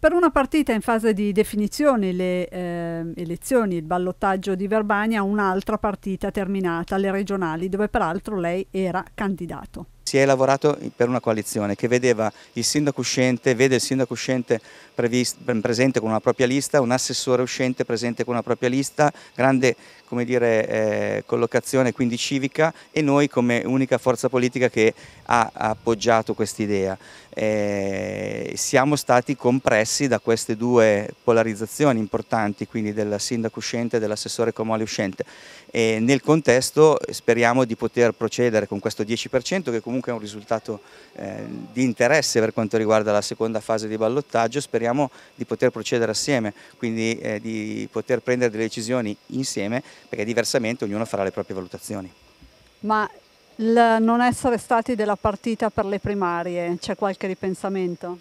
Per una partita in fase di definizione, le eh, elezioni, il ballottaggio di Verbania, un'altra partita terminata, le regionali, dove peraltro lei era candidato si è lavorato per una coalizione che vedeva il sindaco uscente, vede il sindaco uscente presente con una propria lista, un assessore uscente presente con una propria lista, grande dire, eh, collocazione quindi civica e noi come unica forza politica che ha, ha appoggiato quest'idea. Eh, siamo stati compressi da queste due polarizzazioni importanti, quindi del sindaco uscente e dell'assessore Comoli uscente. E nel contesto speriamo di poter procedere con questo 10% che comunque è un risultato eh, di interesse per quanto riguarda la seconda fase di ballottaggio, speriamo di poter procedere assieme, quindi eh, di poter prendere delle decisioni insieme perché diversamente ognuno farà le proprie valutazioni. Ma il non essere stati della partita per le primarie, c'è qualche ripensamento?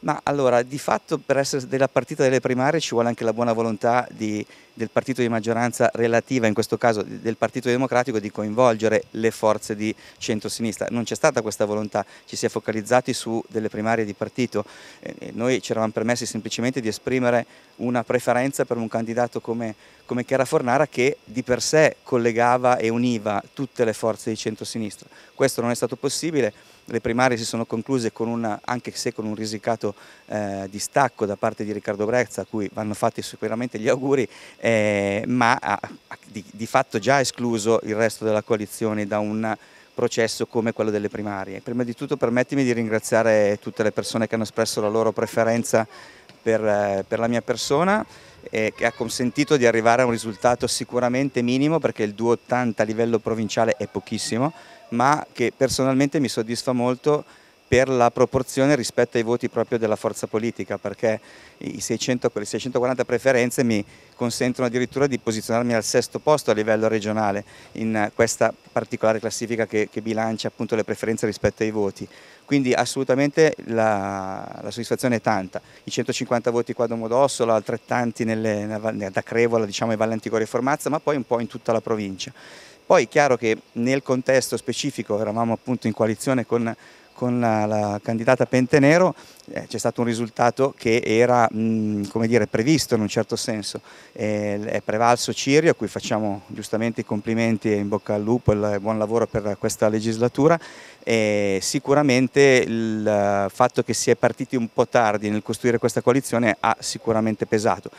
Ma allora, di fatto per essere della partita delle primarie ci vuole anche la buona volontà di, del partito di maggioranza relativa, in questo caso del Partito Democratico, di coinvolgere le forze di centro-sinistra. Non c'è stata questa volontà, ci si è focalizzati su delle primarie di partito. Eh, noi ci eravamo permessi semplicemente di esprimere una preferenza per un candidato come, come Chiara Fornara che di per sé collegava e univa tutte le forze di centro-sinistra. Questo non è stato possibile le primarie si sono concluse con una, anche se con un risicato eh, distacco da parte di Riccardo Brezza, a cui vanno fatti sicuramente gli auguri, eh, ma ha, ha di, di, fatto già escluso il resto della coalizione da un processo come quello delle primarie. Prima di tutto permettimi di ringraziare tutte le persone che hanno espresso la loro preferenza per, eh, per la mia persona e che ha consentito di arrivare a un risultato sicuramente minimo perché il 280 a livello provinciale è pochissimo, ma che personalmente mi soddisfa molto per la proporzione rispetto ai voti proprio della forza politica, perché i 600, le 640 preferenze mi consentono addirittura di posizionarmi al sesto posto a livello regionale in questa particolare classifica che, che bilancia appunto le preferenze rispetto ai voti. Quindi assolutamente la, la soddisfazione è tanta. I 150 voti qua a Domodossola, altrettanti nelle, da Crevola diciamo, ai Valle Antico e Formazza, ma poi un po' in tutta la provincia. Poi è chiaro che nel contesto specifico eravamo appunto in coalizione con, con la, la, candidata Pentenero, eh, c'è stato un risultato che era mh, come dire, previsto in un certo senso. Eh, è prevalso Cirio, a cui facciamo giustamente i complimenti e in bocca al lupo e buon lavoro per questa legislatura. E sicuramente il fatto che si è partiti un po' tardi nel costruire questa coalizione ha sicuramente pesato.